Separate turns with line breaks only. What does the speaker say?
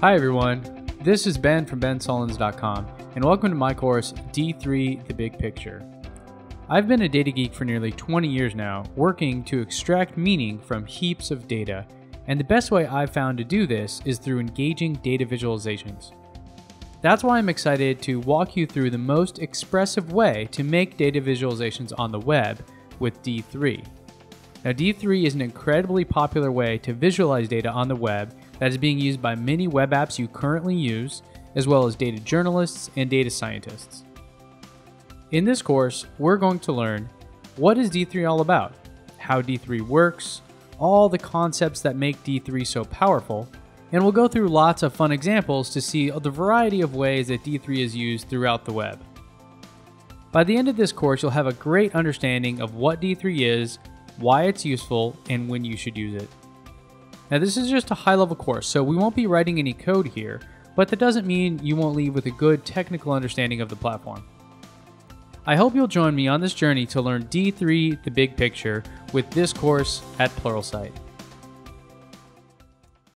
Hi everyone, this is Ben from bensullins.com, and welcome to my course D3 The Big Picture. I've been a data geek for nearly 20 years now, working to extract meaning from heaps of data, and the best way I've found to do this is through engaging data visualizations. That's why I'm excited to walk you through the most expressive way to make data visualizations on the web with D3. Now, D3 is an incredibly popular way to visualize data on the web that is being used by many web apps you currently use, as well as data journalists and data scientists. In this course, we're going to learn what is D3 all about, how D3 works, all the concepts that make D3 so powerful, and we'll go through lots of fun examples to see the variety of ways that D3 is used throughout the web. By the end of this course, you'll have a great understanding of what D3 is, why it's useful, and when you should use it. Now this is just a high level course, so we won't be writing any code here, but that doesn't mean you won't leave with a good technical understanding of the platform. I hope you'll join me on this journey to learn D3 the big picture with this course at Pluralsight.